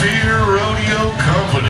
fear of